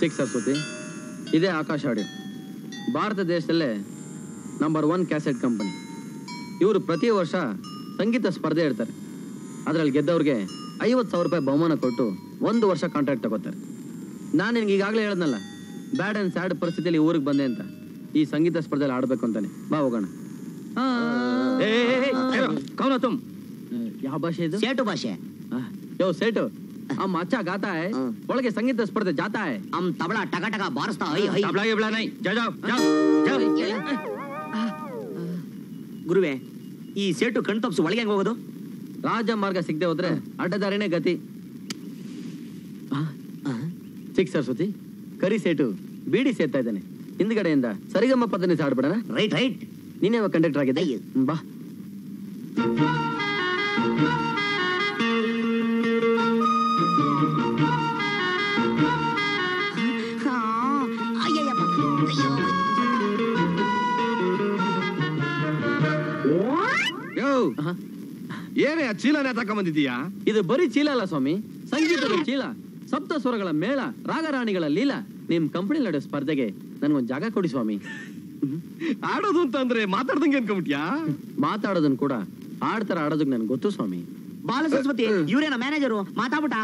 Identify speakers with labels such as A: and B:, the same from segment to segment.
A: ಚಿಕ್ ಸರಸ್ವತಿ. ಇದೇ ಆಕಾಶ ಆಡಿಯೋ ಭಾರತ ದೇಶದಲ್ಲೇ number one cassette company ಇವರು ಪ್ರತಿ ವರ್ಷ ಸಂಗೀತ ಸ್ಪರ್ಧೆ ಇಡ್ತಾರೆ. ಅದರಲ್ಲಿ ಗೆದ್ದವ್ರಿಗೆ ಐವತ್ತು ಸಾವಿರ ರೂಪಾಯಿ ಬಹುಮಾನ ಕೊಟ್ಟು ಒಂದು ವರ್ಷ ಕಾಂಟ್ರಾಕ್ಟ್ ತಗೋತಾರೆ. ನಾನು ನಿನಗೆ ಈಗಾಗಲೇ ಹೇಳ್ದನಲ್ಲ ಬ್ಯಾಡ್ ಆ್ಯಂಡ್ ಸ್ಯಾಡ್ ಪರಿಸ್ಥಿತಿಯಲ್ಲಿ ಊರಿಗೆ ಬಂದೆ ಅಂತ. ಈ ಸಂಗೀತ ಸ್ಪರ್ಧೆಯಲ್ಲಿ ಆಡಬೇಕು ಅಂತಾನೆ. ಬಾ ಹೋಗೋಣ.
B: ಕೌನ ತುಮ್.
A: ಯಾವ ಭಾಷೆ ಇದು?
C: ಸೇಟು ಭಾಷೆ.
A: ಯೋ ಸೇಟು. हम अच्छा गाता है
C: हाँ।
A: ಒಳಗೆ ಸಂಗೀತ ಸ್ಪರ್ಧೆ ಜಾತಾ है
C: ಅಮ್ ತಬಳ ಟಕ ಟಕ ಬಾರಿಸ್ತಾ ಹೈ ಹೈ
B: ತಬ್ಲಾ ಗಿಬ್ಲಾ ನೈ ಜಾ ಜಾವ್ ಜಾವ್ ಜಾವ್
C: ಗುರುವೆ ಈ ಸೇಟು ಕಣ್ ತಪ್ಸು ಒಳಗೆ ಹೆಂಗ್ ಹೋಗೋದು
A: ರಾಜಮಾರ್ಗ ಸಿಗದೆ ಹೋದ್ರೆ ಅಡ್ಡದಾರಿನೇ ಗತಿ ಸಿಕ್ ಸರಸ್ವತಿ ಕರಿ ಸೇಟು ಬೀಡಿ ಸೇರ್ತಾ ಇದ್ದಾನೆ ಹಿಂದ್ಗಡೆಯಿಂದ ಸರಿಗಮ್ಮ ಪದನಿ ಆಡ್ಬಿಡಣ
C: ರೈಟ್ ರೈಟ್
A: ನೀನೇ ಕಂಡಕ್ಟರ್ ಆಗಿದೆ
C: ಅಯ್ಯೋ.
A: ಹ್ಮ್, ಬಾ
B: ಚೀಲನೇ ಬಂದಿದೀಯಾ
A: ಇದು ಬರೀ ಚೀಲ ಅಲ್ಲ ಸ್ವಾಮಿ. ಸಂಗೀತದ ಚೀಲ ಸಪ್ತ ಸ್ವರಗಳ ಮೇಳ ರಾಗರಾಣಿಗಳ ಲೀಲ. ನಿಮ್ ಕಂಪನಿ ನಡೆಯೋ ಸ್ಪರ್ಧೆಗೆ ನನ್ಗೊಂದ್ ಜಾಗ ಕೊಡಿ ಸ್ವಾಮಿ.
B: ಆಡೋದು ಅಂತಂದ್ರೆ ಮಾತಾಡ್ದಂಗೆ ಅನ್ಕೊಂಬಿಟ್ಯಾ
A: ಮಾತಾಡೋದನ್ ಕೂಡ ಆಡ್ತಾರ ಆಡೋದಕ್ಕೆ ನನ್ಗೆ ಗೊತ್ತು ಸ್ವಾಮಿ.
C: ಬಾಲ ಸರಸ್ವತಿ ಇವ್ರೇನ ಮ್ಯಾನೇಜರು ಮಾತಾಡ್ಬಿಟ್ಟ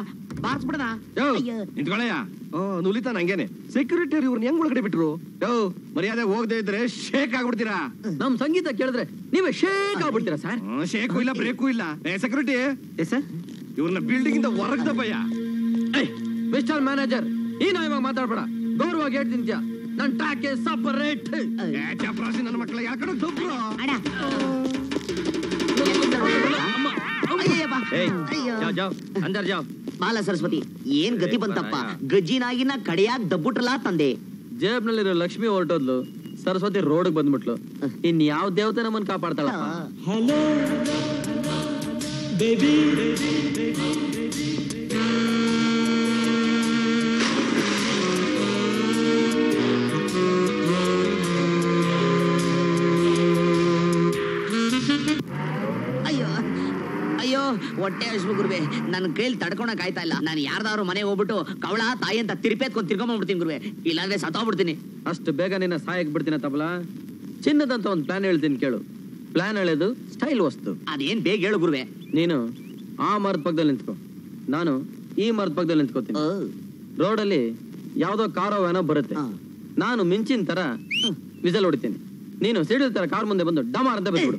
C: ಬಾರ್ಸ್ಬಿಡದ
B: ನಿಂತ್ಕೊಳ್ಳಯ್ಯ. ಓ ನುಲಿತ ನಂಗೇನೆ ಸೆಕ್ಯೂರಿಟಿ ಇವ್ರನ್ನ ಹೆಂಗ್ ಒಳಗಡೆ ಬಿಟ್ರು? ಯೋ ಮರ್ಯಾದೆ ಹೋಗದೆ ಇದ್ರೆ ಶೇಕ್ ಆಗ್ಬಿಡ್ತೀರಾ?
A: ನಮ್ ಸಂಗೀತ ಕೇಳಿದ್ರೆ ನೀವೇ ಶೇಕ್ ಆಗ್ಬಿಡ್ತೀರಾ ಸರ್?
B: ಶೇಕ್ ಶೇಕು ಇಲ್ಲ ಬ್ರೇಕು ಇಲ್ಲ. ಏ ಸೆಕ್ಯೂರಿಟಿ.
C: ಸರ್.
B: ಇವ್ರನ್ನ ಬಿಲ್ಡಿಂಗ್ ಇಂದ ಹೊರಗ್ದ ಭಯ.
A: ಮಿಸ್ಟರ್ ಮ್ಯಾನೇಜರ್ ಈ ನಾ ಇವಾಗ ಮಾತಾಡ್ಬೇಡ. ಗೌರವಾಗಿ ಹೇಳ್ತೀನಿ ನನ್ ಟ್ಯಾಕೆ ಸಪರೇಟ್
B: ಏ ಚಪ್ರಾಸಿ ನನ್ನ ಮಕ್ಕಳ ಯಾಕಡೆ
A: ಜಾವ್ ಅಂದರ್ ಜಾವ್.
C: ಬಾಲ ಸರಸ್ವತಿ ಏನ್ ಗತಿ ಬಂತಪ್ಪ? ಗಜ್ಜಿನಾಗಿನ ಕಡೆಯಾಗ್ ದಬ್ಬುಟ್ರಲ್ಲ ತಂದೆ?
A: ಜೇಬ್ನಲ್ಲಿರೋ ಲಕ್ಷ್ಮಿ ಹೊರಟೋದ್ಲು ಸರಸ್ವತಿ ರೋಡ್ ಬಂದ್ಬಿಟ್ಲು. ಇನ್ ಯಾವ ದೇವತೆ ನಮ್ಮನ್ ಕಾಪಾಡ್ತಾಳಪ್ಪ?
C: ಹೊಟ್ಟೆ ಹಶ್ವು ಗುರುವೆ. ನನ್ನ ಕೈಲಿ ತಡ್ಕೊಳಕ್ ಆಯ್ತಾ ಇಲ್ಲ. ನಾನು ಯಾರ್ದಾದ್ರು ಮನೆ ಹೋಗ್ಬಿಟ್ಟು ಕವಳ ತಾಯಿ ಅಂತ ತಿರುಪೇತ್ಕೊಂಡು ತಿರ್ಕೊಂಬಿಡ್ತೀನಿ ಗುರುವೆ. ಇಲ್ಲಾಂದ್ರೆ ಸತ್ತೋಗ್ಬಿಡ್ತೀನಿ.
A: ಅಷ್ಟು ಬೇಗ ನಿನ್ನ ಸಾಯಕ್ ಬಿಡ್ತೀನಿ ತಬಲ? ಚಿನ್ನದಂತ ಒಂದು ಪ್ಲಾನ್ ಹೇಳ್ತೀನಿ ಕೇಳು. ಪ್ಲಾನ್ ಹೇಳೋದು ಸ್ಟೈಲ್ ವಸ್ತು.
C: ಅದೇನ್ ಬೇಗ ಹೇಳು ಗುರುವೆ.
A: ನೀನು ಆ ಮರದ ಪಕ್ಕದಲ್ಲಿ ನಿಂತ್ಕೋ. ನಾನು ಈ ಮರದ ಪಕ್ಕದಲ್ಲಿ ನಿಂತ್ಕೋತೀನಿ. ರೋಡಲ್ಲಿ ಯಾವ್ದೋ ಕಾರೋ ವ್ಯಾನೋ ಬರುತ್ತೆ. ನಾನು ಮಿಂಚಿನ ತರ ವಿಸಲ್ ಹೊಡಿತೀನಿ. ನೀನು ಸಿಡಿದ ತರ ಕಾರ್ ಮುಂದೆ ಬಂದು ಡಮಾರ್ ಅಂತ ಬಿಟ್ಬಿಡು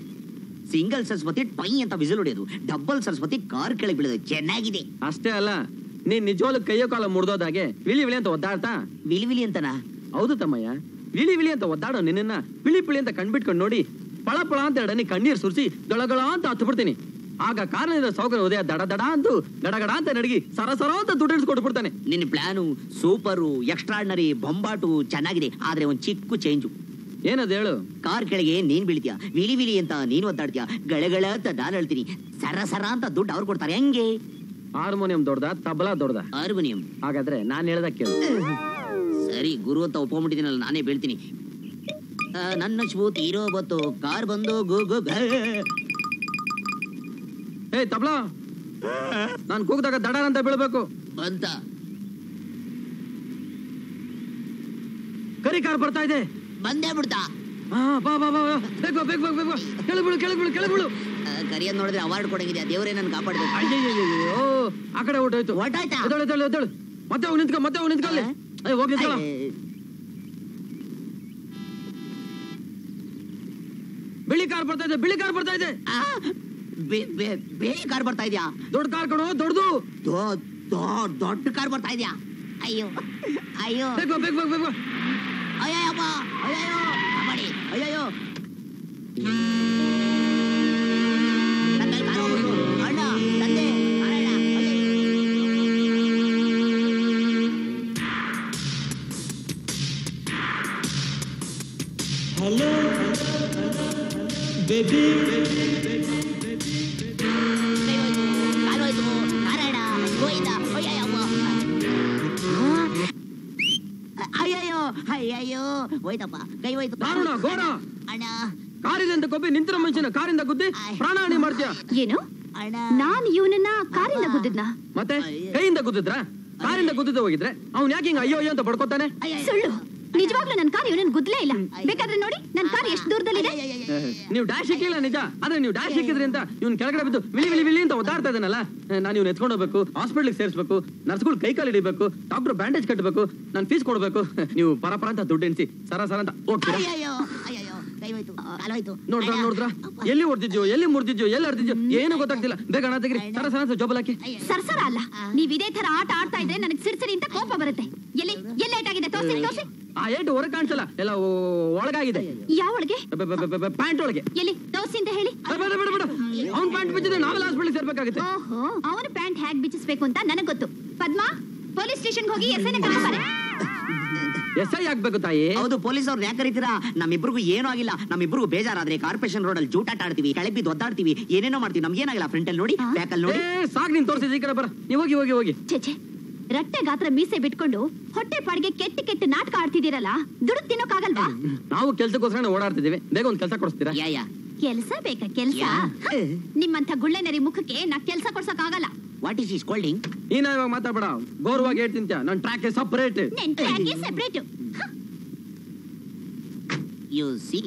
C: ಸಿಂಗಲ್ ಸರಸ್ವತಿ ಟೈ ಅಂತ ವಿಸಿಲ್ ಹೊಡೆಯೋದು. ಡಬಲ್ ಸರಸ್ವತಿ ಕಾರ್ ಕೆಳಗೆ ಬೀಳೋದು. ಚೆನ್ನಾಗಿದೆ.
A: ಅಷ್ಟೇ ಅಲ್ಲ ನೀನ್ ನಿಜವಾಗ್ಲೂ ಕೈಯೋ ಕಾಲ ಮುರಿದೋದಾಗೆ ವಿಳಿ ವಿಳಿ ಅಂತ ಒದ್ದಾಡ್ತಾ?
C: ವಿಳಿ ವಿಳಿ ಅಂತನಾ?
A: ಹೌದು ತಮ್ಮಯ್ಯ. ವಿಳಿ ವಿಳಿ ಅಂತ ಒದ್ದಾಡೋ ನಿನ್ನ ಬಿಳಿ ಪಿಳಿ ಅಂತ ಕಣ್ಬಿಟ್ಕೊಂಡು ನೋಡಿ ಪಳ ಪಳ ಅಂತ ಎರಡನಿ ಕಣ್ಣೀರ್ ಸುರಿಸಿ ದೊಳಗಳ ಅಂತ ಹತ್ತು ಬಿಡ್ತೀನಿ. ಆಗ ಕಾರಣದ ಸೌಕರ್ಯ ಉದಯ ದಡ ದಡ ಅಂತು ಗಡಗಡ ಅಂತ ನಡಗಿ ಸರಸರ ಸರ ಅಂತ ದುಡ್ಡು ಕೊಟ್ಬಿಡ್ತಾನೆ
C: ನಿನ್ನ ಪ್ಲಾನು ಸೂಪರು ಎಕ್ಸ್ಟ್ರಾಡ್ನರಿ ಬೊಂಬಾಟು ಚೆನ್ನಾಗಿದೆ. ಆದ್ರೆ ಒಂದ್ ಚಿಕ್ಕ ಚೇಂಜು
A: ಏನದು ಹೇಳು?
C: ಕಾರ್ ಕೆಳಗೆ ನೀನ್ ಬೀಳ್ತೀಯ ವಿಲಿ ವಿಲಿ ಅಂತ ನೀನ್ ಒದ್ದಾಡ್ತೀಯ ಗಳಗಳ ಅಂತ ನಾನು ಹೇಳ್ತೀನಿ. ಸರ ಸರ ಅಂತ ದುಡ್ಡು ಅವ್ರು ಕೊಡ್ತಾರೆ ಹೆಂಗೆ?
A: ಹಾರ್ಮೋನಿಯಂ ದೊಡ್ಡದ ತಬಲಾ ದೊಡ್ಡದ
C: ಹಾರ್ಮೋನಿಯಂ.
A: ಹಾಗಾದ್ರೆ ನಾನ್ ಹೇಳ್ದ ಕೇಳು.
C: ಸರಿ ಗುರು ಅಂತ ಒಪ್ಕೊಂಡ್ಬಿಟ್ಟಿದ್ದೀನಲ್ಲ ನಾನೇ ಬೀಳ್ತೀನಿ. ನನ್ನ ಸ್ಫೂರ್ತಿ ಇರೋ ಬತ್ತು ಕಾರ್ ಬಂದು ಗು ಗು ಗ.
A: ಏ ತಬಲಾ! ನಾನ್ ಕೂಗ್ದಾಗ ದಡ ಅಂತ ಬೀಳ್ಬೇಕು.
C: ಅಂತ
A: ಕರಿ ಕಾರ್ ಬರ್ತಾ ಇದೆ.
C: ಬಂದೇ ಬಿಡ್ತಾ
A: ಬಾ ಬಾ ಬಾ ಬಾ. ಬೇಗ ಬಾ, ಬೇಗ ಬಾ, ಬೇಗ. ಬಾ. ಕೆಳಗ್ ಬೀಳು ಕೆಳಗ್ ಬೀಳು ಕೆಳಗ್ ಬೀಳು
C: ಕರಿಯದ್ ನೋಡಿದ್ರೆ ಅವಾರ್ಡ್ ಕೊಡಂಗಿದೆ ದೇವರೇ ನನ್ ಕಾಪಾಡ್ಬೇಕು.
A: ಅಯ್ಯಯ್ಯಯ್ಯೋ ಆ ಕಡೆ ಹೊರ್ಟೋಯ್ತು
C: ಹೊರ್ಟೋಯ್ತಾ?
A: ಎದ್ದೇಳು, ಎದ್ದೇಳು, ಎದ್ದೇಳು. ಮತ್ತೆ ಹೋಗಿ ನಿಂತ್ಕೊ ಮತ್ತೆ ಹೋಗಿ ನಿಂತ್ಕೊಳ್ಳಿ ಅಯ್ಯ ಹೋಗಿ ನಿಂತ್ಕೊಳ್ಳ ಬಿಳಿ ಕಾರ್ ಬರ್ತಾ ಇದೆ ಬಿಳಿ ಕಾರ್ ಬರ್ತಾ ಇದೆ.
C: ಆ, ಬೇ- ಬೇ- ಬೇರೆ ಕಾರ್ ಬರ್ತಾ ಇದ್ಯಾ?
A: ದೊಡ್ಡ ಕಾರ್ ಕಣೋ ದೊಡ್ಡದು.
C: ದೊಡ್ಡ ಕಾರ್ ಬರ್ತಾ ಇದ್ಯಾ? ಅಯ್ಯೋ ಅಯ್ಯೋ.
A: ಬೇಗ ಬೇಕು ಬೇಗ ಬಾ, ಬೇಗ. ಬಾ.
C: ಅಯ್ಯಯ್ಯಪ್ಪ ಅಯ್ಯಯ್ಯೋ ಕಾಪಾಡಿ ಅಯ್ಯಯ್ಯೋ ನನ್ನ ಕೈಲಿ ಕಾರ್ ಹೋಗ್ಬಿಡ್ತು. ಅಣ್ಣ ತಂದೆ ಕಾರಣ್ಣ ಅಯ್ಯಯ್ಯೋ.
D: Hello, baby.
C: ಅಯ್ಯಯ್ಯೋ ಅಯ್ಯಯ್ಯೋ. ಹೋಯ್ತಪ್ಪ ಕೈ ಹೋಯ್ತು
A: ದಾರುಣ ಘೋರ.
C: ಅಣ್ಣ.
A: ಕಾರಿನಿಂದ ಕೊಬ್ಬಿ ನಿಂತಿರೋ ಮನುಷ್ಯನ ಕಾರಿಂದ ಗುದ್ದಿ ಪ್ರಾಣಹಾನಿ ಮಾಡ್ತೀಯ?
E: ಏನು?
C: ಅಣ್ಣ.
E: ನಾನ್ ಇವನನ್ನ ಕಾರಿಂದ ಗುದ್ದಿದ್ನ?
A: ಮತ್ತೆ ಕೈಯಿಂದ ಗುದ್ದಿದ್ರ? ಕಾರಿಂದ ಗುದ್ದಿದ್ದು ಹೋಗಿದ್ರೆ ಅವ್ನು ಯಾಕೆ ಹಿಂಗ ಅಯ್ಯೋ ಅಯ್ಯೋ ಅಂತ ಪಡ್ಕೋತಾನೆ
E: ಸುಳ್ಳು. ನಿಜವಾಗ್ಲೂ ನನ್ನ ಕಾರ್ ಇವನನ್ನ ಗುದ್ಲೇ ಇಲ್ಲ. ಬೇಕಾದ್ರೆ ನೋಡಿ ನನ್ನ ಕಾರ್ ಎಷ್ಟು ದೂರದಲ್ಲಿದೆ?
A: ನೀವು ಡ್ಯಾಶ್ ಹಾಕಿಲ್ಲ ನಿಜ ಆದ್ರೆ ನೀವು ಡ್ಯಾಶ್ ಹಾಕಿದ್ರಿಂದ ಅಂತ ಇವ್ನ ಕೆಳಗಡೆ ಬಿದ್ದು ವಿಳಿ ವಿಳಿ ವಿಳಿ ಅಂತ ಒದ್ದಾಡ್ತಾ ಇದ್ದಾನಲ್ಲ ನಾನು ಇವ್ನ ಎತ್ಕೊಂಡು ಹೋಗ್ಬೇಕು ಹಾಸ್ಪಿಟ್ಲಿಗೆ ಸೇರಿಸಬೇಕು ನರ್ಸ್ಗಳು ಕೈ ಕಾಲು ಹಿಡಿಬೇಕು ಡಾಕ್ಟರ್ ಬ್ಯಾಂಡೇಜ್ ಕಟ್ಟಬೇಕು ನಾನು ಫೀಸ್ ಕೊಡ್ಬೇಕು ನೀವು ಪರ ಪರ ಅಂತ ದುಡ್ಡು ಎಣಿಸಿ ಸರ ಸರ ಅಂತ ಹೋಗ್ತೀರಾ ನೋಡ್ರ ನೋಡ್ರ ಎಲ್ಲಿ ಹೊಡ್ತಿದ್ಯೋ ಎಲ್ಲಿ ಮುರ್ದಿದ್ಯೋ ಎಲ್ಲಿ ಹರಿದಿದ್ಯೋ ಏನು ಗೊತ್ತಾಗ್ತಿಲ್ಲ ಬೇಗ ಹಣ ತೆಗಿರಿ ಸರ ಸರ ಅಂತ ಜೋಬಲ್ ಹಾಕಿ
E: ಸರ್ಸರ ಅಲ್ಲ ನೀವ್ ಇದೇ ತರ ಆಟ ಆಡ್ತಾ ಇದ್ರೆ ನನಗೆ ಸಿರ್ಸಿರಿ ಅಂತ ಕೋಪ ಬರುತ್ತೆ ಎಲ್ಲಿ ಎಲ್ಲಿ ಲೇಟ್ ಆಗಿದೆ ತೋರಿಸಿ ತೋರ್ಸಿ
A: ಆ ಏಟು ಹೊರಗೆ ಕಾಣಿಸಲ್ಲ. ಎಲ್ಲ ಒಳಗಾಗಿದೆ.
E: ಯಾವ ಒಳಗೆ?
A: ಪ್ಯಾಂಟ್ ಒಳಗೆ.
E: ಎಲ್ಲಿ? ಅಂತ ಹೇಳಿ.
A: ಅವ್ನ ಬೇಡ ಬೇಡ ಬೇಡ. ಅವ್ನ್ ಪ್ಯಾಂಟ್ ಬಿಚ್ಚಿದ್ರೆ ನಾವೆಲ್ಲ ಹಾಸ್ಪಿಟಲ್ ಸೇರ್ಬೇಕಾಗುತ್ತೆ.
E: ಓಹೋ ಅವನ ಪ್ಯಾಂಟ್ ಹ್ಯಾಗ್ ಬಿಚ್ಚಿಸ್ಬೇಕು ಅಂತ ನನಗೆ ಗೊತ್ತು. ಪದ್ಮಾ ಪೊಲೀಸ್ ಸ್ಟೇಷನ್ಗೆ ಹೋಗಿ ಎಸ್ ಐನ ಕರ್ಕೊಂಬರ್ರಿ.
A: ಎಸ್ ಐ ಆಗ್ಬೇಕು ತಾಯಿ.
C: ಹೌದು ಪೊಲೀಸ್ ಅವ್ರು ಯಾಕೆ ಕರೀತೀರಾ? ನಮ್ಮಿಬ್ರಿಗೂ ಏನೂ ಆಗಿಲ್ಲ. ನಮ್ಮಿಬ್ರಿಗೂ ಬೇಜಾರಾದ್ರೆ ಕಾರ್ಪೊರೇಷನ್ ರೋಡ್ ಅಲ್ಲಿ ಜೂಟಾಟ ಆಡ್ತೀವಿ ಕೆಳಗೆ ಬಿದ್ದು ಒದ್ದಾಡ್ತೀವಿ ಏನೇನೋ ಮಾಡ್ತೀವಿ. ನಮ್ಗೆ ಏನಾಗಿಲ್ಲ ಫ್ರಂಟ್ ಅಲ್ಲಿ ನೋಡಿ? ಬ್ಯಾಕ್ ಅಲ್ಲಿ ನೋಡಿ.
A: ಸಾಕು ನೀನ್ ತೋರಿಸಿದ ಈ ಕಡೆ ಬರ. ನೀವು ಹೋಗಿ ಹೋಗಿ ಹೋಗಿ.
E: ಛೆ ಛೆ. ರಟ್ಟೆ ಗಾತ್ರ ಮೀಸೆ ಬಿಟ್ಕೊಂಡು ಹೊಟ್ಟೆ ಪಾಡಿಗೆ ಕೆಟ್ಟ ಕೆಟ್ಟ ನಾಟಕ ಆಡ್ತಿದ್ದೀರಲ್ಲ ದುಡ್ಡು ತಿನ್ನೋಕಾಗಲ್ವಾ?
A: ನಾವು ಕೆಲ್ಸಕ್ಕೋಸ್ಕರ ಓಡಾಡ್ತಿದ್ದೀವಿ. ಬೇಗ ಒಂದ್ ಕೆಲಸ ಕೊಡಿಸ್ತೀರಾ?
C: ಯಾ ಯಾ.
E: ಕೆಲ್ಸ ಬೇಕಾ ಕೆಲಸ. ನಿಮ್ಮಂತ ಗುಳ್ಳೆನರಿ ಮುಖಕ್ಕೆ ನಾ ಕೆಲ್ಸ ಕೊಡ್ಸಕ್ಕಾಗಲ್ಲ
C: ವಾಟ್ ಈಸ್ ಇಸ್ ಕೋಲ್ಡಿಂಗ್
A: ನೀನ ಇವಾಗ ಮಾತಾಡ್ಬೇಡ. ಗೌರವಾಗಿ ಹೇಳ್ತಿಂತ್ಯ ನನ್ ಟ್ರ್ಯಾಕ್ ಸಪರೇಟ್
E: ನೆನ್ಪಾಗಿ ಸೆಪ್ರೇಟ್
C: ಯು ಸಿ